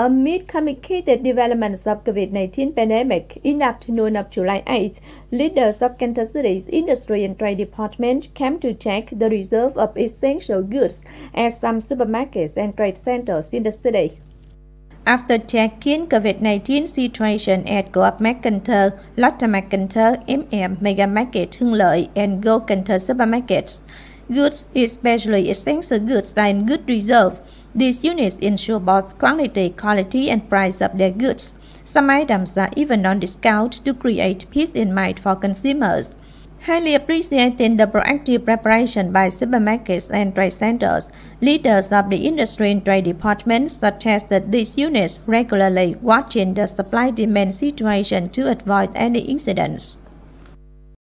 Amid complicated developments of COVID-19 pandemic, in afternoon of July 8, leaders of Cần Thơ City's Industry and Trade Department came to check the reserve of essential goods at some supermarkets and trade centers in the city. After checking COVID-19 situation at Co-op McCenter, Lotte McCenter, MM, Mega Market Hưng Lợi, and GO Cần Thơ supermarkets, goods, especially essential goods, are in good reserve. These units ensure both quantity, quality, and price of their goods. Some items are even on discount to create peace in mind for consumers. Highly appreciating the proactive preparation by supermarkets and trade centers, leaders of the industry and trade departments suggested these units regularly watching the supply-demand situation to avoid any incidents.